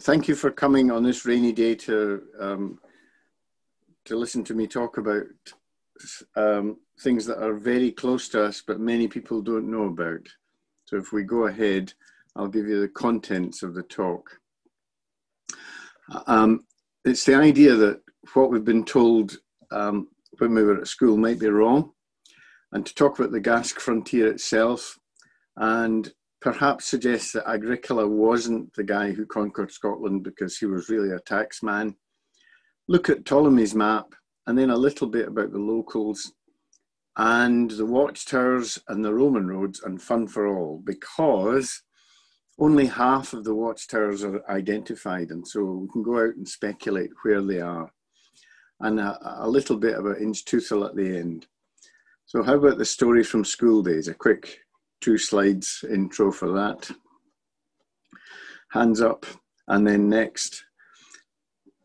thank you for coming on this rainy day to um, to listen to me talk about um, things that are very close to us, but many people don't know about. So if we go ahead, I'll give you the contents of the talk. Um, it's the idea that what we've been told um, when we were at school might be wrong, and to talk about the Gask frontier itself, and perhaps suggests that Agricola wasn't the guy who conquered Scotland because he was really a tax man. Look at Ptolemy's map, and then a little bit about the locals and the watchtowers and the Roman roads and fun for all because only half of the watchtowers are identified, and so we can go out and speculate where they are. And a, a little bit about Inchtuthil at the end. So, how about the story from school days? A quick two slides intro for that. Hands up, and then next.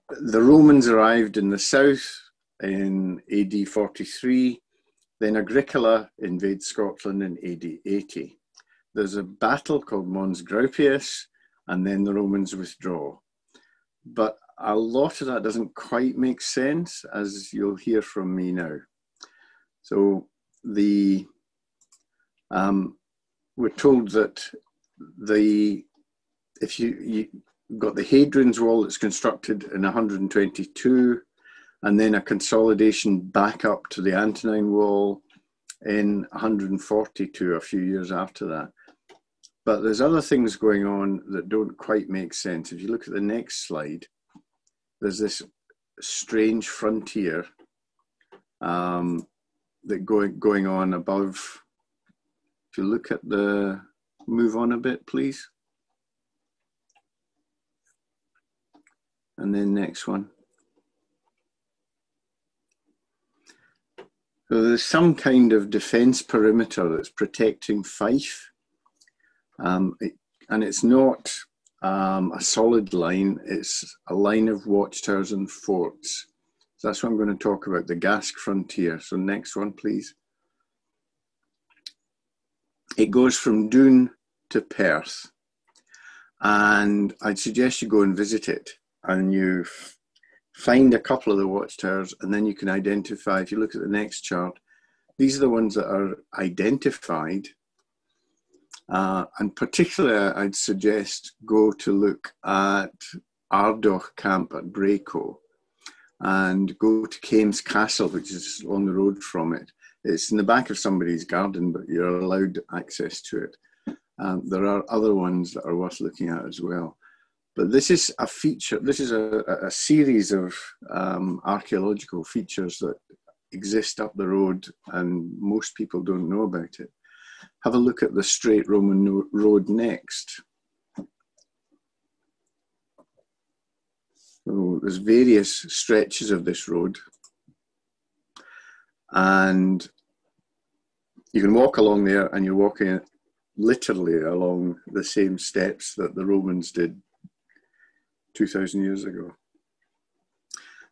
The Romans arrived in the south in AD 43. Then Agricola invades Scotland in AD 80 there's a battle called Mons Graupius, and then the Romans withdraw. But a lot of that doesn't quite make sense, as you'll hear from me now. So the um, we're told that the if you, you got the Hadrian's Wall that's constructed in 122, and then a consolidation back up to the Antonine Wall in 142, a few years after that. But there's other things going on that don't quite make sense. If you look at the next slide, there's this strange frontier um, that going going on above. Look at the move on a bit, please, and then next one. So there's some kind of defence perimeter that's protecting Fife um, it, and it's not um, a solid line, it's a line of watchtowers and forts. So that's what I'm going to talk about, the Gask frontier. So next one, please. It goes from Doune to Perth. And I'd suggest you go and visit it and you find a couple of the watchtowers and then you can identify, if you look at the next chart, these are the ones that are identified uh, and particularly, I'd suggest go to look at Ardoch Camp at Braco and go to Kaims Castle, which is on the road from it. It's in the back of somebody's garden, but you're allowed access to it. Um, there are other ones that are worth looking at as well. But this is a feature, this is a, a series of um, archaeological features that exist up the road, and most people don't know about it have a look at the straight Roman road next. So there's various stretches of this road. And you can walk along there and you're walking literally along the same steps that the Romans did 2,000 years ago.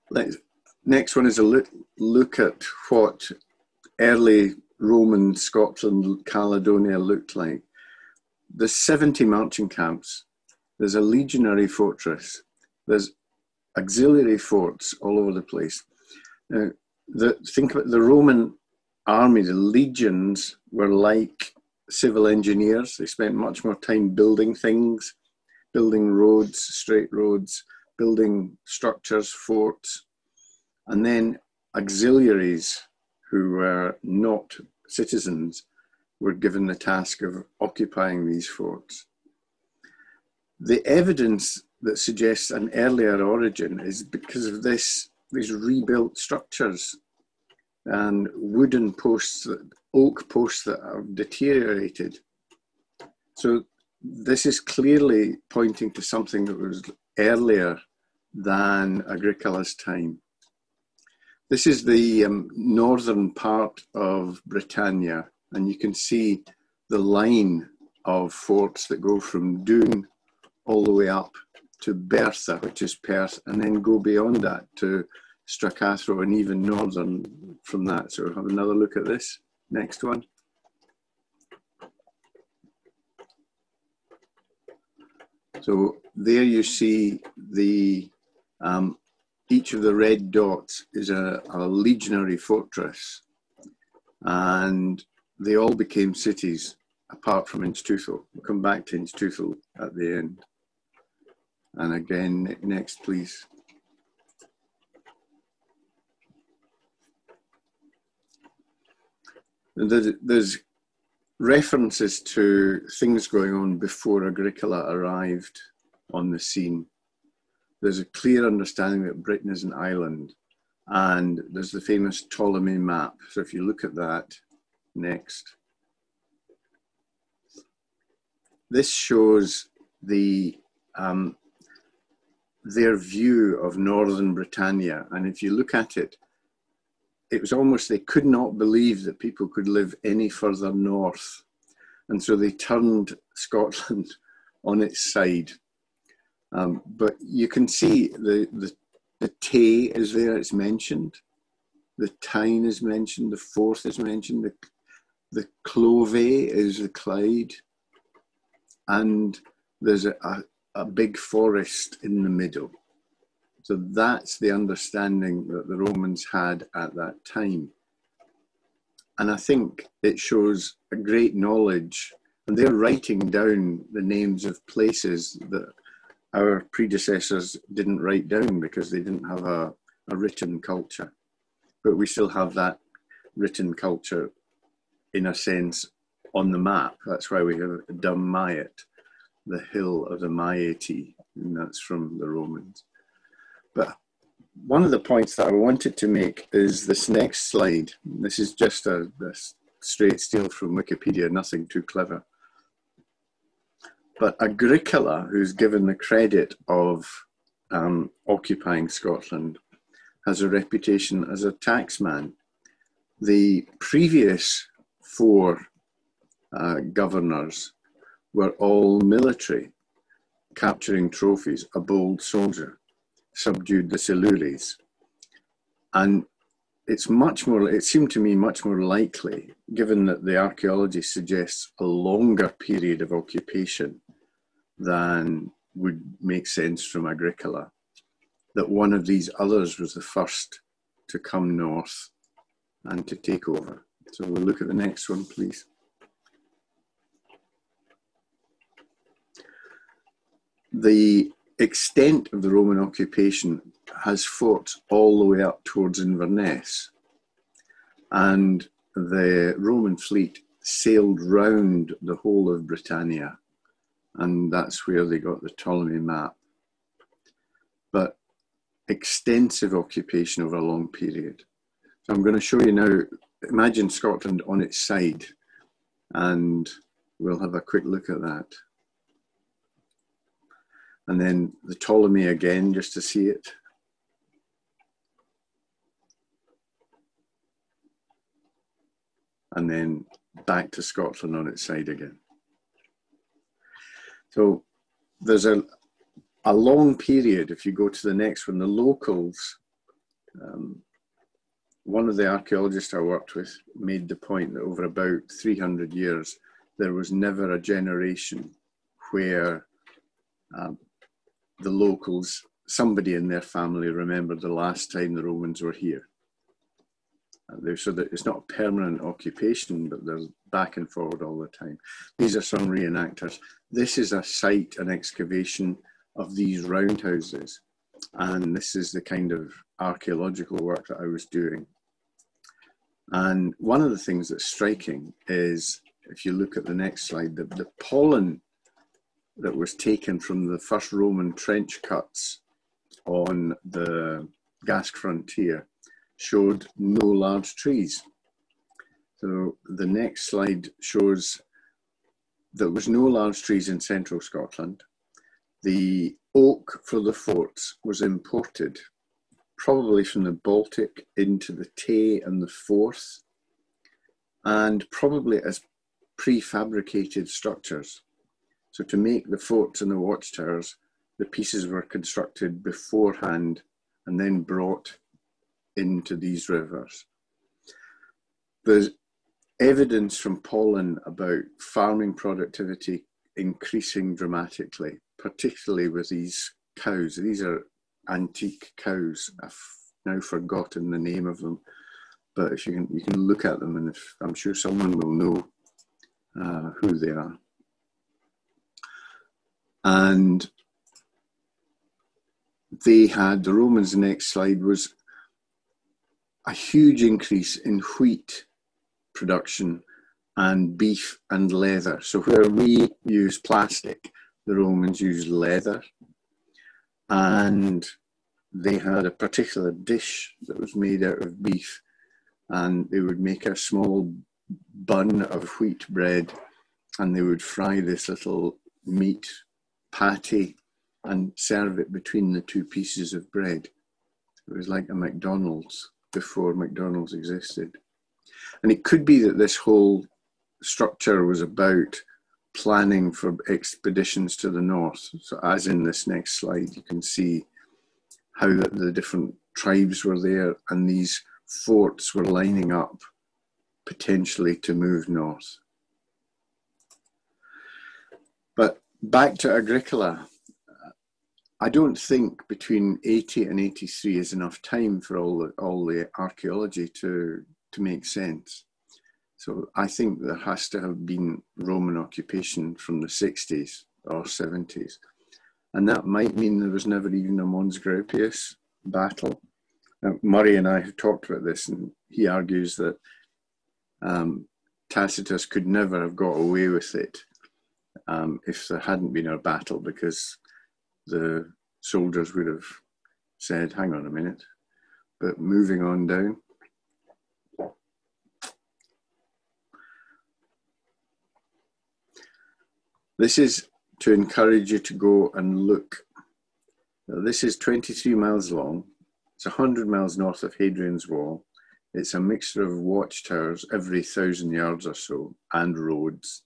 Let's, next one is a look, at what early Roman Scotland, Caledonia looked like. There's 70 marching camps. There's a legionary fortress. There's auxiliary forts all over the place. Now, the, think about the Roman army, the legions were like civil engineers. They spent much more time building things, building roads, straight roads, building structures, forts, and then auxiliaries who were not citizens were given the task of occupying these forts. The evidence that suggests an earlier origin is because of this, these rebuilt structures and wooden posts, oak posts that have deteriorated. So this is clearly pointing to something that was earlier than Agricola's time. This is the um, northern part of Britannia, and you can see the line of forts that go from Doune all the way up to Bertha, which is Perth, and then go beyond that to Stracathro and even northern from that. So have another look at this. Next one. So there you see the um, each of the red dots is a, a legionary fortress, and they all became cities apart from Inchtuthil. We'll come back to Inchtuthil at the end. And again, next, please. There's, there's references to things going on before Agricola arrived on the scene. There's a clear understanding that Britain is an island, and there's the famous Ptolemy map. So if you look at that next, this shows the um, their view of northern Britannia, and if you look at it, it was almost they could not believe that people could live any further north. And so they turned Scotland on its side. Um, but you can see the, the, the Tay is there, it's mentioned. The Tyne is mentioned, the Forth is mentioned, the, the Clove is the Clyde. And there's a, a, a big forest in the middle. So that's the understanding that the Romans had at that time. And I think it shows a great knowledge, and they're writing down the names of places that our predecessors didn't write down because they didn't have a, a written culture. But we still have that written culture, in a sense, on the map. That's why we have Dum the hill of the Maeatae, and that's from the Romans. But one of the points that I wanted to make is this next slide. This is just a, a straight steal from Wikipedia, nothing too clever. But Agricola, who's given the credit of um, occupying Scotland, has a reputation as a taxman. The previous four uh, governors were all military, capturing trophies, a bold soldier subdued the Silures. And it's much more, it seemed to me much more likely, given that the archaeology suggests a longer period of occupation than would make sense from Agricola, that one of these others was the first to come north and to take over. So we'll look at the next one, please. The extent of the Roman occupation has forts all the way up towards Inverness. And the Roman fleet sailed round the whole of Britannia, and that's where they got the Ptolemy map. But extensive occupation over a long period. So I'm going to show you now, imagine Scotland on its side, and we'll have a quick look at that and then the Ptolemy again just to see it. And then back to Scotland on its side again. So there's a, a long period, if you go to the next one, the locals, um, one of the archaeologists I worked with made the point that over about 300 years, there was never a generation where um, the locals, somebody in their family remembered the last time the Romans were here. So that it's not a permanent occupation, but they're back and forward all the time. These are some reenactors. This is a site, an excavation of these roundhouses. And this is the kind of archaeological work that I was doing. And one of the things that's striking is, if you look at the next slide, the, the pollen that was taken from the first Roman trench cuts on the Gask frontier showed no large trees. So the next slide shows there was no large trees in central Scotland. The oak for the forts was imported, probably from the Baltic into the Tay and the Forth, and probably as prefabricated structures. So to make the forts and the watchtowers, the pieces were constructed beforehand and then brought into these rivers. There's evidence from Pollen about farming productivity increasing dramatically particularly with these cows. These are antique cows. I've now forgotten the name of them, but if you can, you can look at them, and if, I'm sure someone will know uh, who they are. And they had the Romans. Next slide was a huge increase in wheat production and beef and leather. So where we use plastic, the Romans used leather. And they had a particular dish that was made out of beef. And they would make a small bun of wheat bread and they would fry this little meat patty and serve it between the two pieces of bread. It was like a McDonald's before McDonald's existed. And it could be that this whole structure was about planning for expeditions to the north. So, as in this next slide, you can see how the, different tribes were there and these forts were lining up potentially to move north. But back to Agricola. I don't think between 80 and 83 is enough time for all the, all the archaeology to, to make sense. So I think there has to have been Roman occupation from the 60s or 70s. And that might mean there was never even a Mons Graupius battle. Now, Murray and I have talked about this, and he argues that um, Tacitus could never have got away with it um, if there hadn't been a battle because the soldiers would have said, hang on a minute. But moving on down. This is to encourage you to go and look. Now, this is 23 miles long. It's 100 miles north of Hadrian's Wall. It's a mixture of watchtowers every thousand yards or so and roads.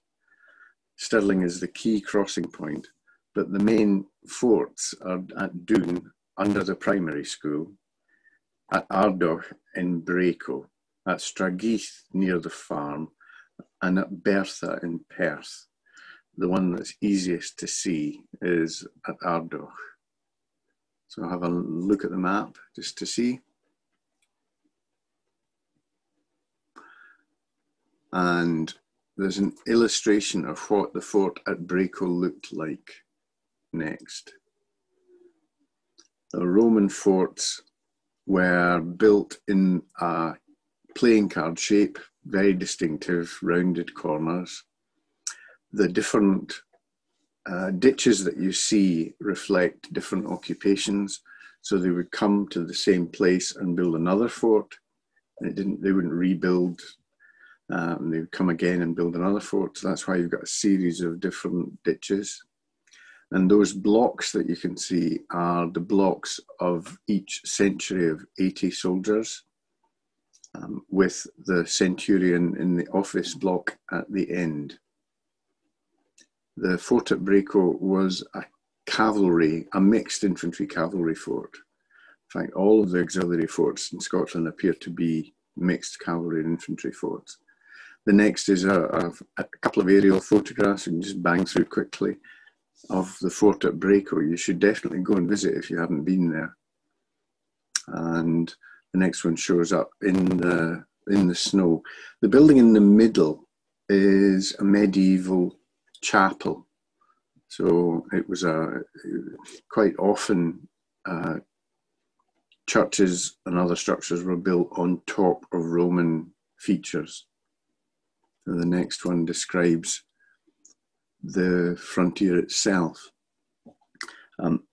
Stirling is the key crossing point, but the main forts are at Doune under the primary school, at Ardoch in Braco, at Strageath near the farm, and at Bertha in Perth. The one that's easiest to see is at Ardoch. So have a look at the map just to see. and there's an illustration of what the fort at Braco looked like next. The Roman forts were built in a playing card shape, very distinctive, rounded corners. The different uh, ditches that you see reflect different occupations. So they would come to the same place and build another fort. It didn't, they wouldn't rebuild um, they would come again and build another fort. So that's why you've got a series of different ditches. And those blocks that you can see are the blocks of each century of 80 soldiers, um, with the centurion in the office block at the end. The fort at Braco was a cavalry, a mixed infantry cavalry fort. In fact, all of the auxiliary forts in Scotland appear to be mixed cavalry and infantry forts. The next is a, a, couple of aerial photographs we can just bang through quickly of the fort at Braco. You should definitely go and visit if you haven't been there. And the next one shows up in the in the snow. The building in the middle is a medieval chapel. So it was a quite often uh, churches and other structures were built on top of Roman features. The next one describes the frontier itself. Um,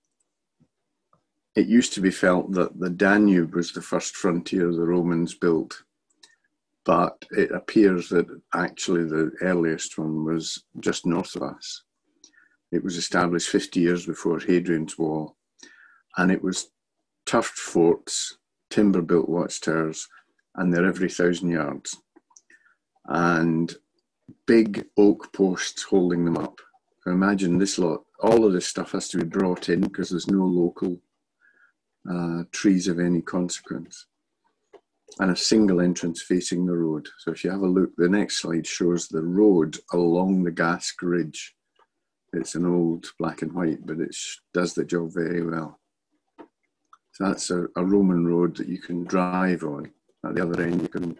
it used to be felt that the Danube was the first frontier the Romans built, but it appears that actually the earliest one was just north of us. It was established 50 years before Hadrian's Wall, and it was turfed forts, timber built watchtowers, and they're every thousand yards and big oak posts holding them up. Imagine this lot, all of this stuff has to be brought in because there's no local uh, trees of any consequence. And a single entrance facing the road. So if you have a look, the next slide shows the road along the Gask Ridge It's an old black and white, but it does the job very well. So that's a, a, Roman road that you can drive on. At the other end, you can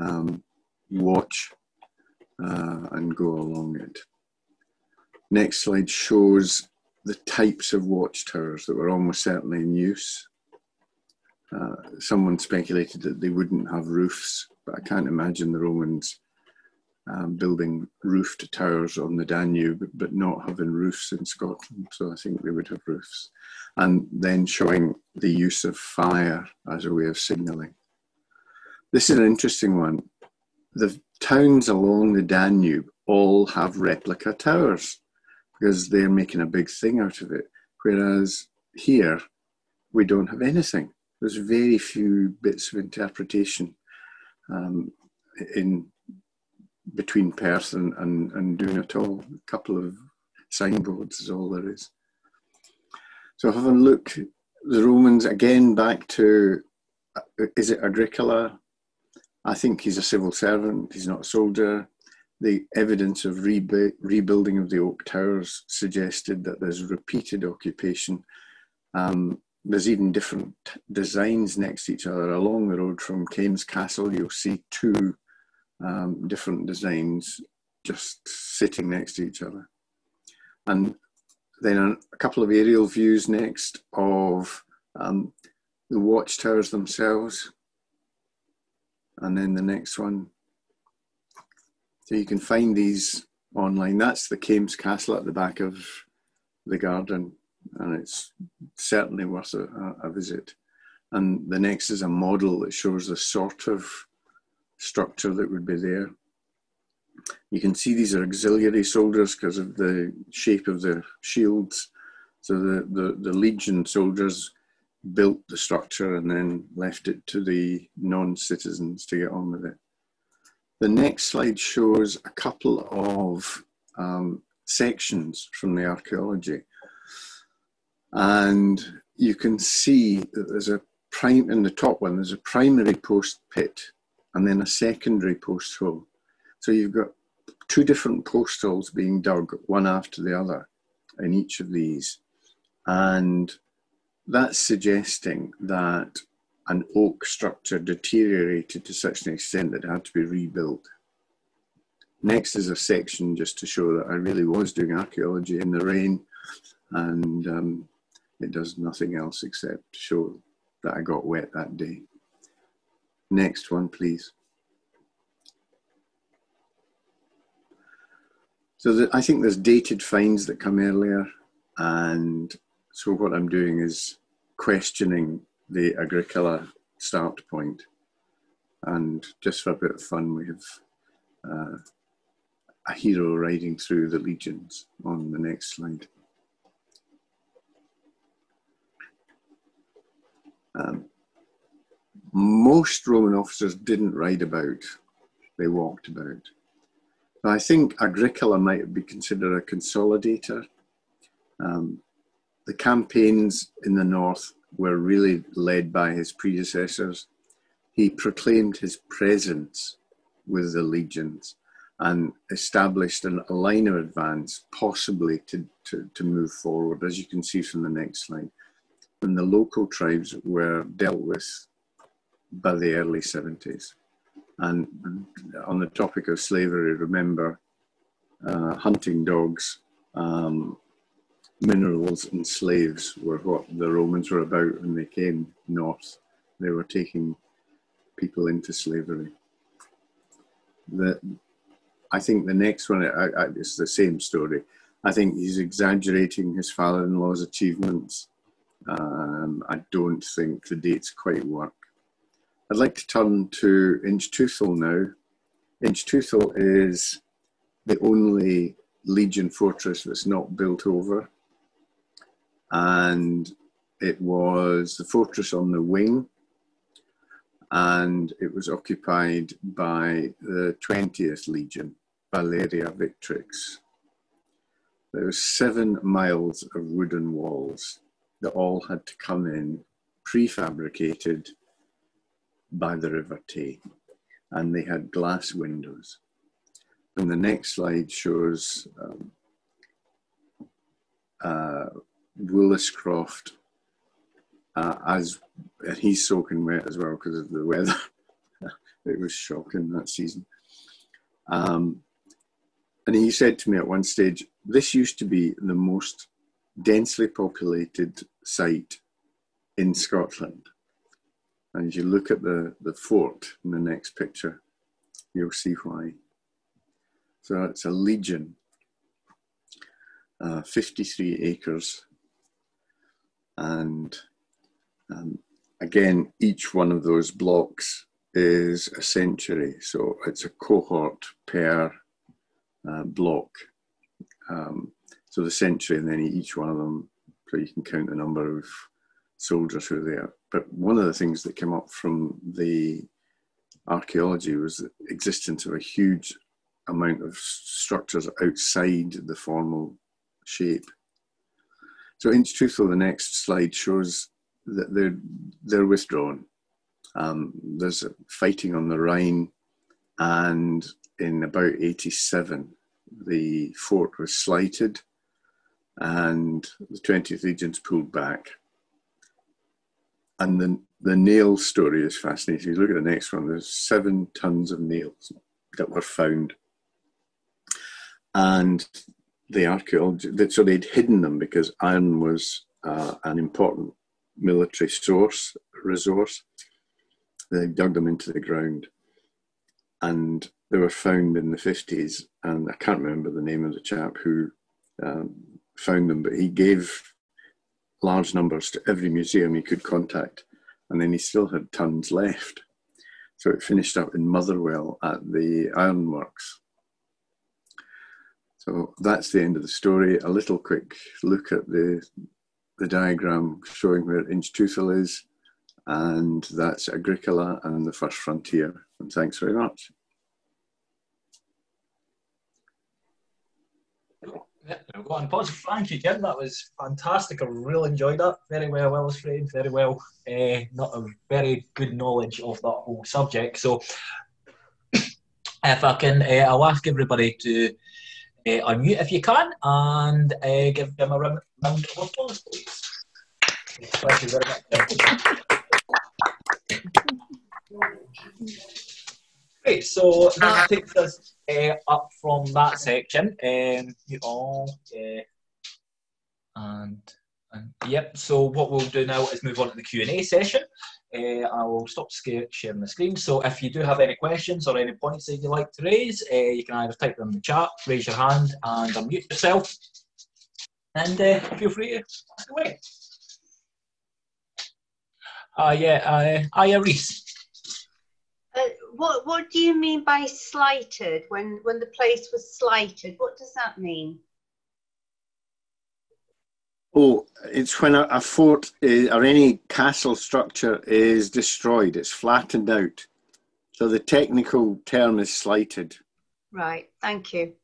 um, watch uh, and go along it. Next slide shows the types of watchtowers that were almost certainly in use. Uh, someone speculated that they wouldn't have roofs, but I can't imagine the Romans um, building roofed towers on the Danube, but not having roofs in Scotland. So I think they would have roofs. And then showing the use of fire as a way of signalling. This is an interesting one. The towns along the Danube all have replica towers because they're making a big thing out of it. Whereas here, we don't have anything. There's very few bits of interpretation um, in between Perth and, and, and doing all. A couple of signboards is all there is. So have a look, the Romans again back to, is it Agricola? I think he's a civil servant, he's not a soldier. The evidence of rebu rebuilding of the oak towers suggested that there's repeated occupation. Um, there's even different designs next to each other. Along the road from Kaims Castle, you'll see two um, different designs just sitting next to each other. And then a couple of aerial views next of um, the watchtowers themselves. And then the next one. So you can find these online. That's the Kaims Castle at the back of the garden, and it's certainly worth a, a visit. And the next is a model that shows the sort of structure that would be there. You can see these are auxiliary soldiers because of the shape of the shields. So the, the, the legion soldiers built the structure and then left it to the non-citizens to get on with it. The next slide shows a couple of um, sections from the archaeology. And you can see that there's a prime in the top one, there's a primary post pit and then a secondary post hole. So you've got two different post holes being dug, one after the other, in each of these. And that's suggesting that an oak structure deteriorated to such an extent that it had to be rebuilt. Next is a section just to show that I really was doing archaeology in the rain and um, it does nothing else except show that I got wet that day. Next one, please. So the, I think there's dated finds that come earlier, and so what I'm doing is questioning the Agricola start point. And just for a bit of fun, we have uh, a hero riding through the legions on the next slide. Um, most Roman officers didn't ride about, they walked about. I think Agricola might be considered a consolidator. Um, the campaigns in the north were really led by his predecessors. He proclaimed his presence with the legions and established an, a line of advance, possibly to, to, to move forward, as you can see from the next slide. And the local tribes were dealt with by the early 70s. And on the topic of slavery, remember uh, hunting dogs, um, minerals, and slaves were what the Romans were about when they came north. They were taking people into slavery. The, I think the next one is the same story. I think he's exaggerating his father-in-law's achievements. Um, I don't think the dates quite work. I'd like to turn to Inchtuthil now. Inchtuthil is the only Legion fortress that's not built over. And it was the fortress on the wing, and it was occupied by the 20th Legion, Valeria Victrix. There were seven miles of wooden walls that all had to come in prefabricated by the River Tay, and they had glass windows. And the next slide shows um, uh, Woolliscroft, uh, as and he's soaking wet as well because of the weather. it was shocking that season. Um, and he said to me at one stage, "This used to be the most densely populated site in Scotland." And as you look at the, the fort in the next picture, you'll see why. So it's a legion, uh, 53 acres. And um, again, each one of those blocks is a century. So it's a cohort per uh, block. Um, so the century, and then each one of them, so you can count the number of soldiers who were there. But one of the things that came up from the archaeology was the existence of a huge amount of structures outside the formal shape. So Inchtuthil, the next slide shows that they're they're withdrawn. Um, there's fighting on the Rhine, and in about 87, the fort was slighted, and the 20th Legion's pulled back. And the, the nail story is fascinating. You look at the next one, there's seven tons of nails that were found. And the archaeologists, so they'd hidden them because iron was uh, an important military source, resource. They dug them into the ground and they were found in the 50s. And I can't remember the name of the chap who um, found them, but he gave large numbers to every museum he could contact, and then he still had tons left. So it finished up in Motherwell at the ironworks. So that's the end of the story. A little quick look at the the diagram showing where Inchtuthil is, and that's Agricola and the first frontier. And thanks very much. Go on. Positive. Thank you, Jim. That was fantastic. I really enjoyed that. Very well illustrated. Very well. Uh, not a very good knowledge of that whole subject. So, if I can, uh, I'll ask everybody to uh, unmute if you can and uh, give them a round of applause, please. Thank you very much. Great, so that takes us uh, up from that section. Um, you all, uh, and, and yep. So what we'll do now is move on to the Q and A session. Uh, I will stop sharing the screen. So if you do have any questions or any points that you'd like to raise, uh, you can either type them in the chat, raise your hand, and unmute yourself, and uh, feel free to ask away. Uh, yeah, uh, Aya Reese. Uh, what what do you mean by slighted? When when the place was slighted, what does that mean? Oh, it's when a, a fort is, or any castle structure is destroyed. It's flattened out. So the technical term is slighted. Right. Thank you.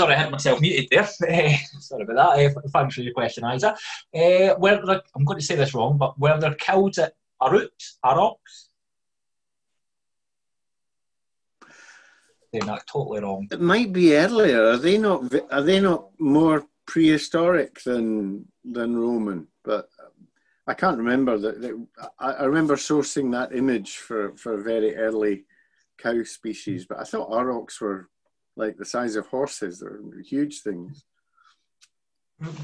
Sorry, I had myself muted there. Sorry about that. Uh, thanks for your question, Isa. Uh, were there, I'm going to say this wrong, but were there kills at Arux, Arox? They're not totally wrong. It might be earlier. Are they not? Are they not more prehistoric than than Roman? But I can't remember that. I, I remember sourcing that image for for a very early cow species, but I thought aurochs were like the size of horses. They're huge things.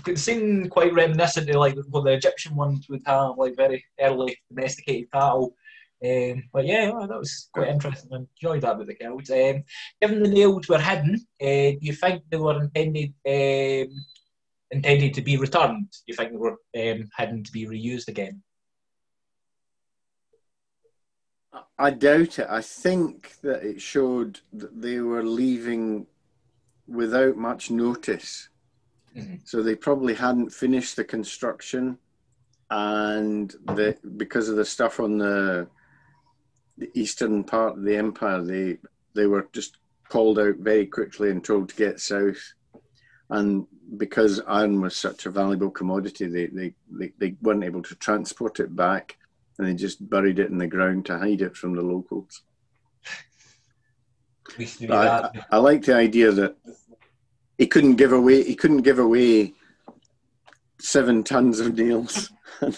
It seemed quite reminiscent of like what the Egyptian ones would have, like very early domesticated cattle. Um, but yeah, that was quite interesting. I enjoyed that with the Celts. Um, given the nails were hidden, uh, do you think they were intended um, intended to be returned? Do you think they were um, hidden to be reused again? I doubt it. I think that it showed that they were leaving without much notice. Mm-hmm. So they probably hadn't finished the construction, and the, because of the stuff on the, the eastern part of the empire, they they were just called out very quickly and told to get south. And because iron was such a valuable commodity, they, they, they, they weren't able to transport it back and they just buried it in the ground to hide it from the locals. I, I, like the idea that he couldn't give away he couldn't give away seven tons of nails. the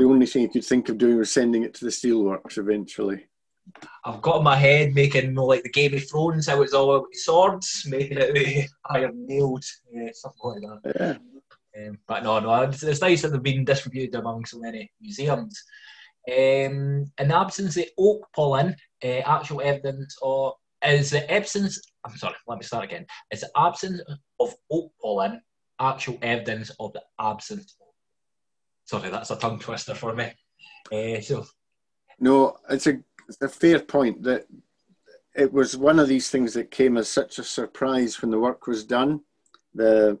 only thing he could think of doing was sending it to the steelworks eventually. I've got in my head making you know, like the Game of Thrones, how it's all about swords, making it with iron nails, yeah, something like that. Yeah. Um, but no, no, it's, it's, nice that they've been distributed among so many museums. Um, in the absence of oak pollen, uh, actual evidence or is the absence. I'm sorry, let me start again. Is the absence of oak pollen actual evidence of the absence? Sorry, that's a tongue twister for me. Uh, so, no, it's a it's a fair point that it was one of these things that came as such a surprise when the work was done. The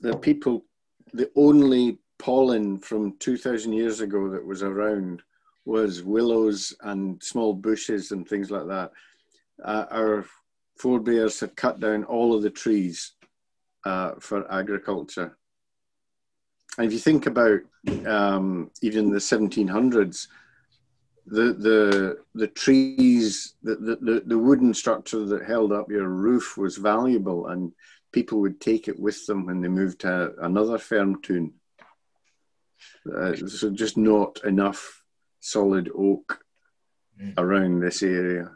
the people, the only pollen from 2,000 years ago that was around was willows and small bushes and things like that. Uh, our forebears had cut down all of the trees uh, for agriculture. And if you think about um, even the 1700s, the the the trees, the, the the wooden structure that held up your roof was valuable, and people would take it with them when they moved to another firm tune. Uh, so just not enough solid oak mm. around this area.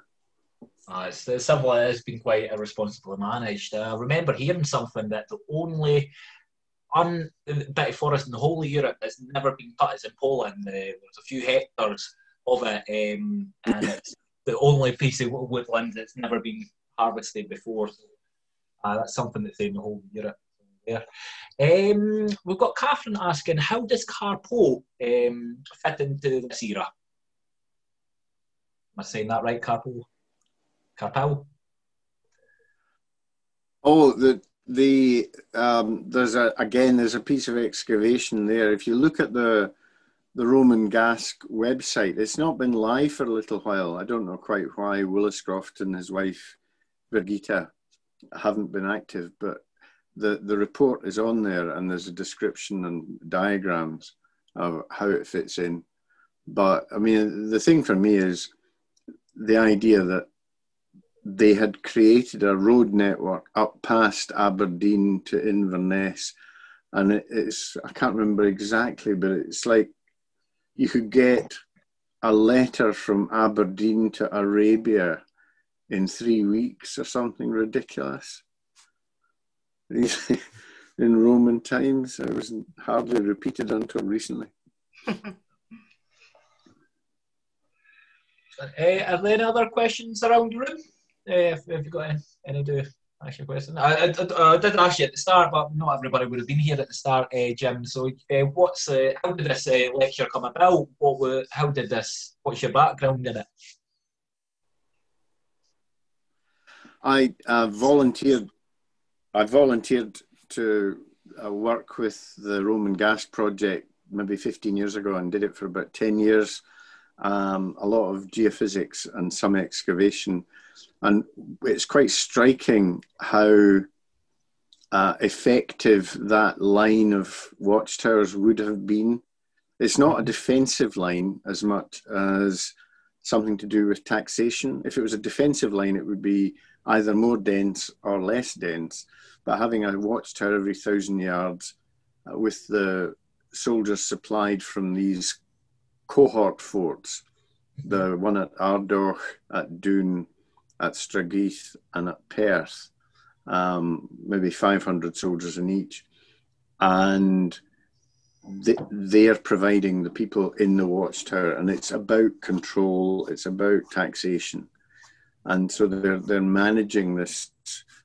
Uh, it's, it's something that has been quite irresponsibly managed. Uh, I remember hearing something that the only un bit of forest in the whole of Europe that's never been cut is in Poland. Uh, there's a few hectares of it, um, and it's the only piece of woodland that's never been harvested before. So, uh, that's something that's in the whole of Europe. There. Um, we've got Catherine asking, how does Carpow um, fit into this era? Am I saying that right, Carpow? Carpow? Oh, the the um, there's a again there's a piece of excavation there. If you look at the the Roman Gask website. It's not been live for a little while. I don't know quite why Woolliscroft and his wife Birgitta haven't been active, but the, the report is on there and there's a description and diagrams of how it fits in. But I mean, the thing for me is the idea that they had created a road network up past Aberdeen to Inverness. And it, it's, I can't remember exactly, but it's like you could get a letter from Aberdeen to Arabia in three weeks or something ridiculous. in Roman times, it wasn't hardly repeated until recently. uh, are there any other questions around the room? Uh, if, if you've got any, any do ask you a question. I, I, I, I, did ask you at the start, but not everybody would have been here at the start, uh, Jim. So, uh, what's uh, how did this uh, lecture come about? What were, how did this? What's your background in it? I uh, volunteered. I volunteered to uh, work with the Roman Gask project maybe 15 years ago and did it for about 10 years. Um, a lot of geophysics and some excavation and it's quite striking how uh, effective that line of watchtowers would have been. It's not a defensive line as much as something to do with taxation. If it was a defensive line, it would be either more dense or less dense. But having a watchtower every thousand yards uh, with the soldiers supplied from these cohort forts, the one at Ardoch, at Doune, at Strageath and at Perth, um, maybe 500 soldiers in each. And they, are providing the people in the watchtower, and it's about control, it's about taxation. And so they're, they're managing this,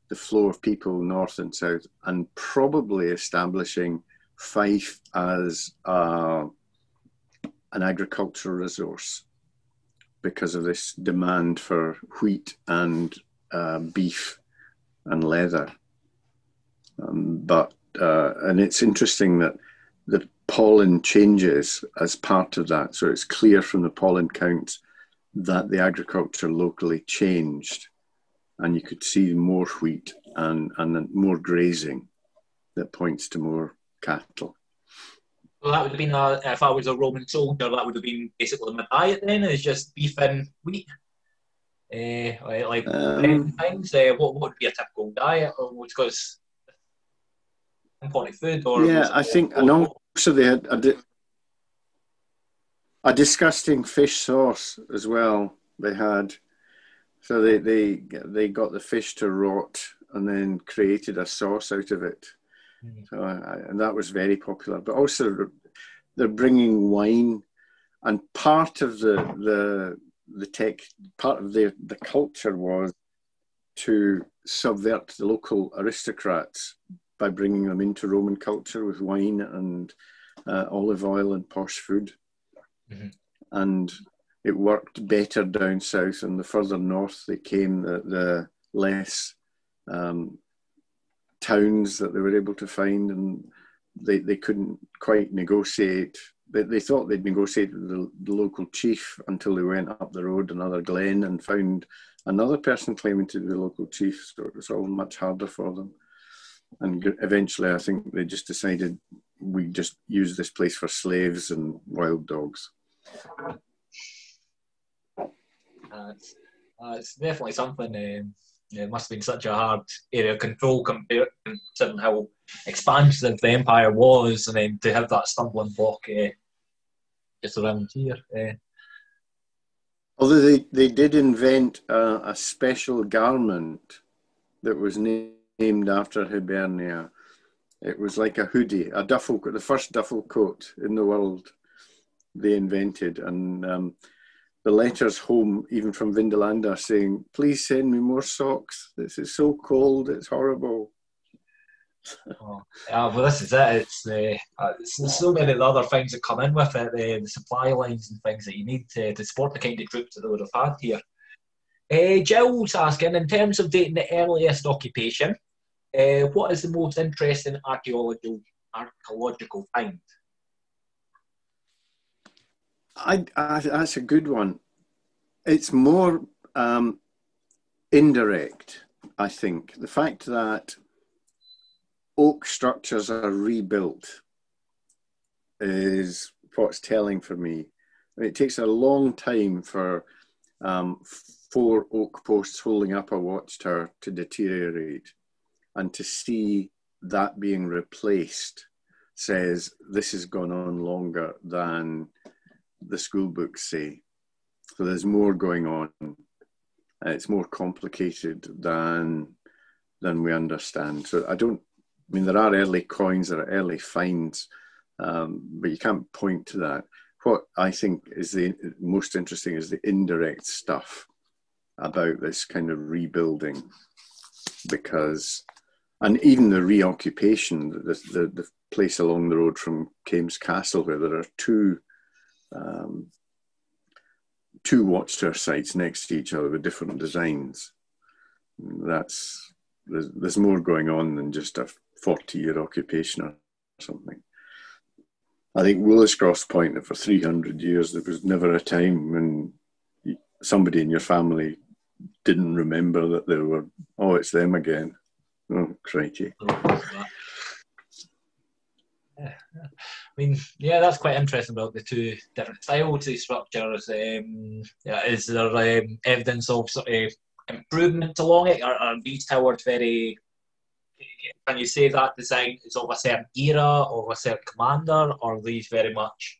the flow of people north and south, and probably establishing Fife as uh, an agricultural resource because of this demand for wheat and uh, beef and leather. Um, but uh, and it's interesting that the pollen changes as part of that. So it's clear from the pollen counts that the agriculture locally changed, and you could see more wheat and and more grazing that points to more cattle. Well, that would have been a, if I was a Roman soldier, that would have been basically my diet then, is just beef and wheat. Uh, like um, uh, what, what would be a typical diet? Or because important food? Or yeah, I think, and also they had a, disgusting fish sauce as well. They had, so they they they got the fish to rot and then created a sauce out of it. Mm. So, I, and that was very popular. But also, they're bringing wine, and part of the the the tech part of the the culture was to subvert the local aristocrats by bringing them into Roman culture with wine and uh, olive oil and posh food. Mm-hmm. And it worked better down south, and the further north they came, the, the less um, towns that they were able to find, and they, they couldn't quite negotiate. They, they thought they'd negotiated with the, the local chief until they went up the road another glen and found another person claiming to be the local chief. So it was all much harder for them. And eventually, I think they just decided we just use this place for slaves and wild dogs. Uh, it's, uh, it's, definitely something. Um, it must have been such a hard area of control compared to how expansive the empire was, and then to have that stumbling block uh, just around here. Uh. Although they, they did invent a, a special garment that was named after Hibernia. It was like a hoodie, a duffel the first duffel coat in the world they invented. And um, the letters home, even from Vindolanda, saying, please send me more socks. This is so cold, it's horrible. oh, yeah, well, this is it. It's, uh, it's so many other things that come in with it, the, the supply lines and things that you need to, to support the kind of troops that they would have had here. Uh, Jill's asking, in terms of dating the earliest occupation, uh, what is the most interesting archaeological archaeological find? I, I, that's a good one. It's more um, indirect, I think. The fact that oak structures are rebuilt is what's telling for me. It takes a long time for um, four oak posts holding up a watchtower to deteriorate, and to see that being replaced says this has gone on longer than the school books say. So there's more going on. It's more complicated than than we understand. So I don't. I mean, there are early coins, there are early finds, um, but you can't point to that. What I think is the most interesting is the indirect stuff about this kind of rebuilding, because, and even the reoccupation, the, the, the place along the road from Kaims Castle, where there are two um, two watchtower sites next to each other with different designs. That's there's, there's more going on than just a 40 year occupation or something. I think Woolliscroft's Point that for 300 years there was never a time when somebody in your family didn't remember that there were, oh, it's them again. Oh, crikey. Yeah. I mean, yeah, that's quite interesting about the two different styles of structures. Um, yeah, is there um, evidence of sort of improvement along it? Are, are these towers very? Can you say that design is of a certain era or a certain commander, or are these very much?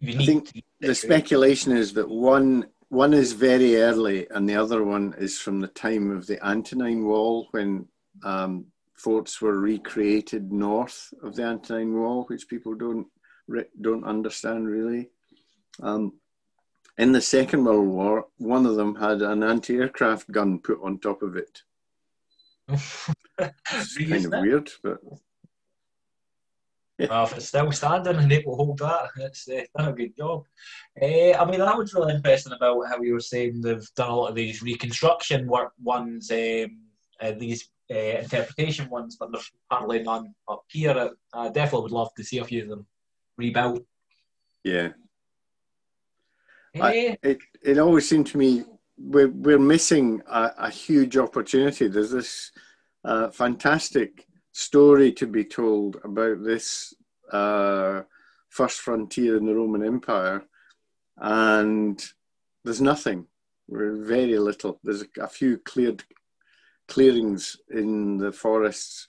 Unique I think the speculation is that one one is very early, and the other one is from the time of the Antonine Wall when um, forts were recreated north of the Antonine Wall, which people don't don't understand really. Um, in the Second World War, one of them had an anti-aircraft gun put on top of it. it's kind of weird, but. Well, if it's still standing and it will hold that, it's uh, done a good job. Uh, I mean, that was really interesting about how you were saying they've done a lot of these reconstruction work ones, um, uh, these uh, interpretation ones, but there's apparently none up here. I definitely would love to see a few of them rebuilt. Yeah. I, it, it always seemed to me we're, we're missing a, a huge opportunity. There's this uh, fantastic story to be told about this uh, first frontier in the Roman Empire, and there's nothing. We're very little. There's a few cleared clearings in the forests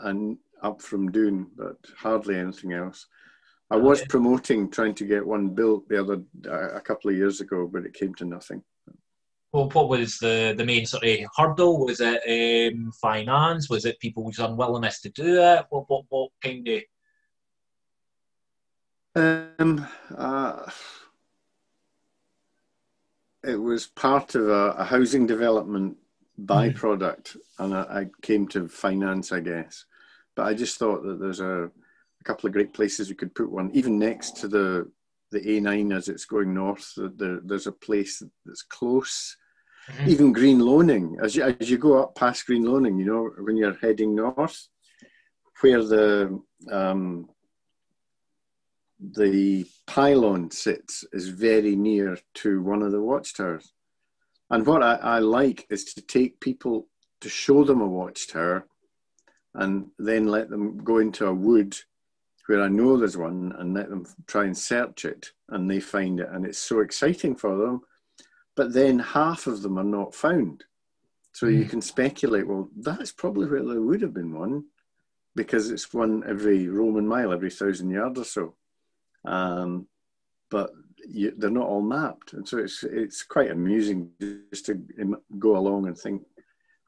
and up from Doune, but hardly anything else. I was promoting trying to get one built the other a couple of years ago, but it came to nothing. Well, what was the, the main sort of hurdle? Was it um, finance? Was it people's unwillingness to do it? What what what kind of? Um, uh, it was part of a, a housing development byproduct, mm. and I, I, came to finance, I guess. But I just thought that there's a, a, couple of great places we could put one, even next to the the A9 as it's going north. The, there's a place that's close. Mm-hmm. Even Greenloaning, as you, as you go up past Greenloaning, you know, when you're heading north, where the um, the pylon sits is very near to one of the watchtowers. And what I, I like is to take people to show them a watchtower and then let them go into a wood where I know there's one and let them try and search it and they find it and it's so exciting for them. But then half of them are not found. So mm. you hmm. can speculate, well, that's probably where there would have been one because it's one every Roman mile, every thousand yards or so. Um, but you, they're not all mapped, and so it's it's quite amusing just to go along and think,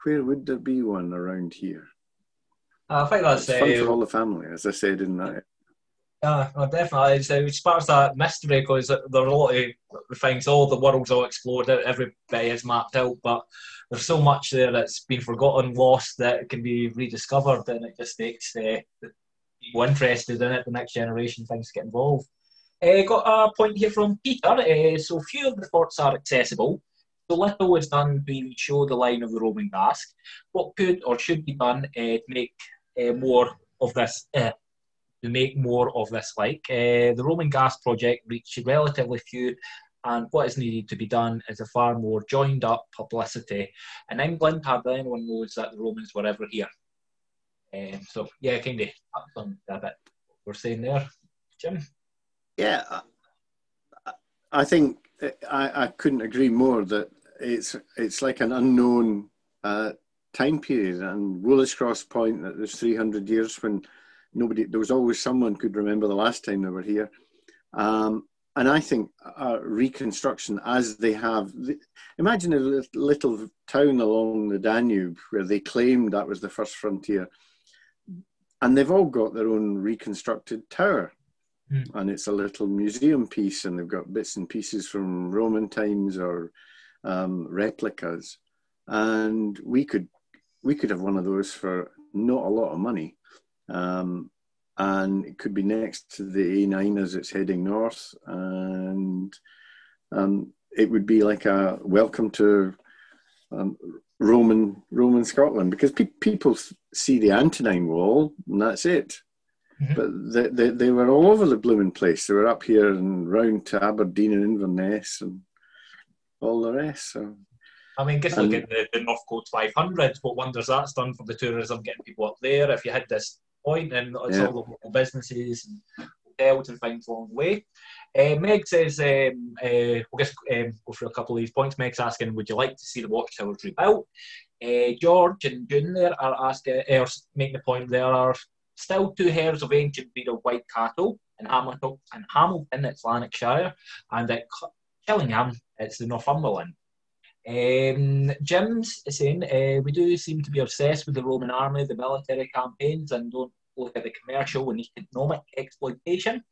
where would there be one around here? I think that's it's fun uh, for all the family, as I said in that. Yeah, well, definitely. It's, it sparks that mystery because there are a lot of things. All the world's all explored, out, everybody is mapped out, but there's so much there that's been forgotten, lost that can be rediscovered, and it just makes uh, people interested in it. The next generation things get involved. Uh, got a point here from Peter. Uh, so few of the forts are accessible. So little is done to show the line of the Roman Gask. What could or should be done uh, to make uh, more of this? Make more of this like uh, the Roman Gask project reached relatively few and what is needed to be done is a far more joined up publicity. In England, hardly anyone knows that the Romans were ever here. Um, so yeah, kind of on a bit we're saying there, Jim. Yeah, I think I, I couldn't agree more that it's it's like an unknown uh, time period. And Woolliscroft's Point, that there's 300 years when nobody, there was always someone could remember the last time they were here. Um, and I think uh, reconstruction, as they have, imagine a little town along the Danube where they claimed that was the first frontier, and they've all got their own reconstructed tower. Mm. And it's a little museum piece, and they've got bits and pieces from Roman times or um, replicas. And we could we could have one of those for not a lot of money. Um, and it could be next to the A9 as it's heading north, and um, it would be like a welcome to um, Roman Roman Scotland because pe- people see the Antonine Wall and that's it. Mm-hmm. But they, they, they were all over the blooming place. They were up here and round to Aberdeen and Inverness and all the rest. So. I mean, just look at the, the North Coast 500. What wonders that's done for the tourism, getting people up there. If you had this point, and it's yeah. all the local businesses and hotels and things along the way. Uh, Meg says, um, uh, we'll just um, go through a couple of these points. Meg's asking, would you like to see the watchtowers rebuilt? Uh, George and June there are asking, uh, making the point there are still two herds of ancient breed of white cattle in Hamilton, in Hamilton it's Lanarkshire, and at Chillingham, it's the Northumberland. Um, Jim's saying uh, we do seem to be obsessed with the Roman army, the military campaigns, and don't look at the commercial and economic exploitation.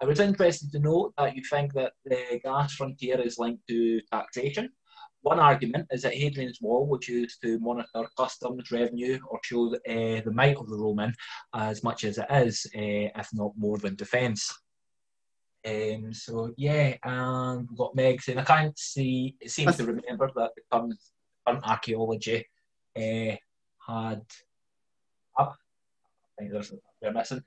I was interested to note that you think that the Gask frontier is linked to taxation. One argument is that Hadrian's Wall was used to monitor customs revenue or show uh, the might of the Roman as much as it is, uh, if not more than defence. Um, so yeah, and we've got Meg saying I can't see. It seems to remember that the current, current archaeology uh, had. Think there's they're missing.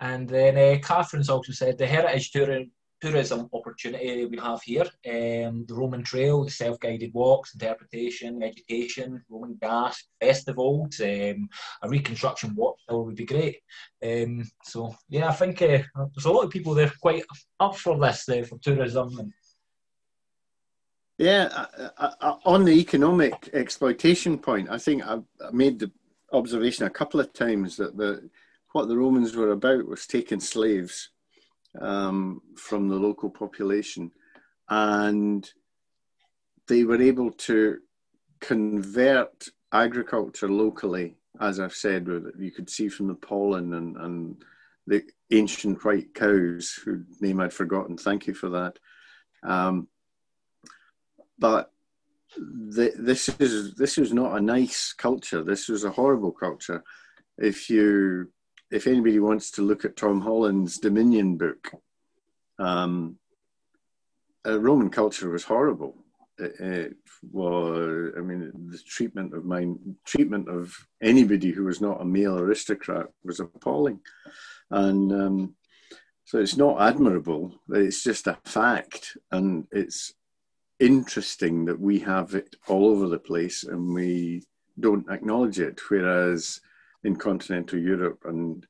And then uh, Catherine's also said the heritage touring tourism opportunity we have here. Um, the Roman Trail, the self-guided walks, interpretation, education, Roman Gask, festivals, um, a reconstruction watchtower would be great. Um, so yeah, I think uh, there's a lot of people there quite up for this uh, for tourism. And... Yeah, on the economic exploitation point, I think I, I made the observation a couple of times that the what the Romans were about was taking slaves um, from the local population. And they were able to convert agriculture locally, as I've said, you could see from the pollen and, and the ancient white cows, whose name I'd forgotten. Thank you for that. Um, but the, this is this was not a nice culture. This was a horrible culture. If you if anybody wants to look at Tom Holland's Dominion book, um, uh, Roman culture was horrible. It, it, was, I mean, the treatment of mine, treatment of anybody who was not a male aristocrat was appalling, and um, so it's not admirable. It's just a fact, and it's interesting that we have it all over the place and we don't acknowledge it. Whereas in continental Europe and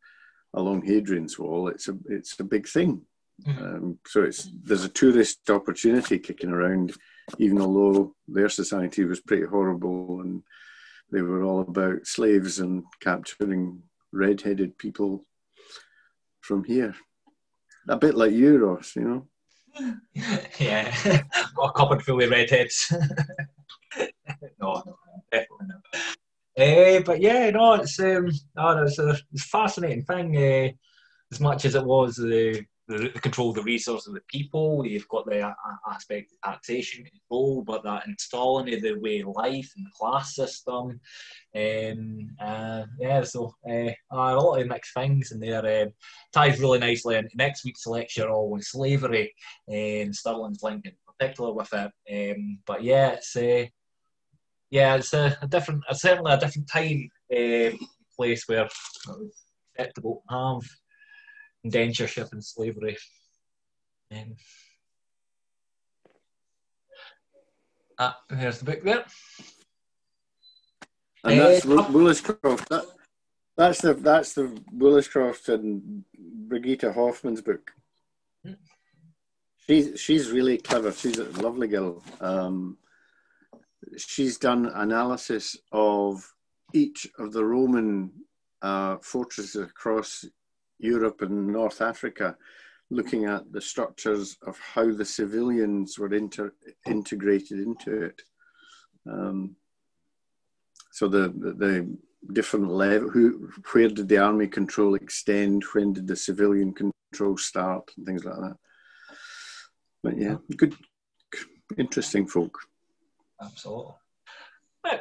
along Hadrian's Wall, it's a it's a big thing. Mm-hmm. Um, so it's there's a tourist opportunity kicking around, even although their society was pretty horrible and they were all about slaves and capturing red-headed people from here. A bit like you, Ross, you know. Yeah, got a cupboard full of redheads. no, no, definitely not. Uh, but yeah, no, it's um, no, it's a, it's a fascinating thing. Uh, as much as it was the, the, control of the resources of the people, you've got the uh, aspect of taxation control, but that installing of the way of life and the class system. Um, uh, yeah, so uh, a lot of mixed things in there. Um, ties really nicely in next week's lecture on slavery and Stirling's link in particular with it. Um, but yeah, it's. Uh, yeah, it's a, a different, a, certainly a different time, uh, place where acceptable to have indentureship and slavery. Um, ah, here's the book there. And that's uh, Woolliscroft. That, that's the that's the Woolliscroft and Brigitte Hoffmann's book. She's she's really clever. She's a lovely girl. Um, she's done analysis of each of the Roman uh, fortresses across Europe and North Africa, looking at the structures of how the civilians were inter- integrated into it. Um, so the, the, the different level, who, where did the army control extend? When did the civilian control start? And things like that. But yeah, good, interesting folk. Absolutely.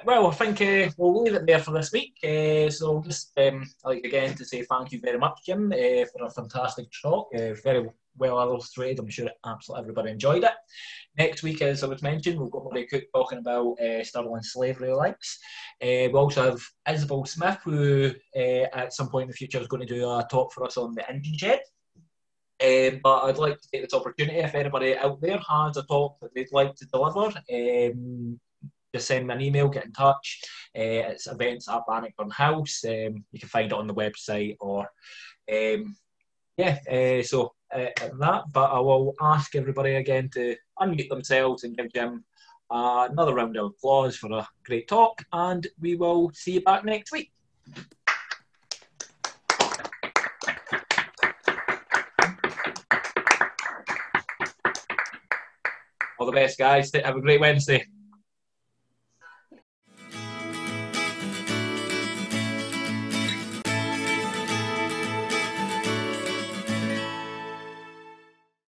Well, I think uh, we'll leave it there for this week. Uh, so, just um, like again to say thank you very much, Jim, uh, for a fantastic talk. Uh, very well illustrated. I'm sure absolutely everybody enjoyed it. Next week, as I was mentioned, we've got Murray Cook talking about uh, Stirling slavery links. Uh, we also have Isabel Smith, who at some point in the future is going to do a talk for us on the shed. Um, but I'd like to take this opportunity if anybody out there has a talk that they'd like to deliver, um, just send me an email, get in touch. Uh, it's events at Bannockburn House. Um, you can find it on the website or, um, yeah, uh, so uh, that. But I will ask everybody again to unmute themselves and give Jim another round of applause for a great talk. And we will see you back next week. All the best, guys. Have a great Wednesday.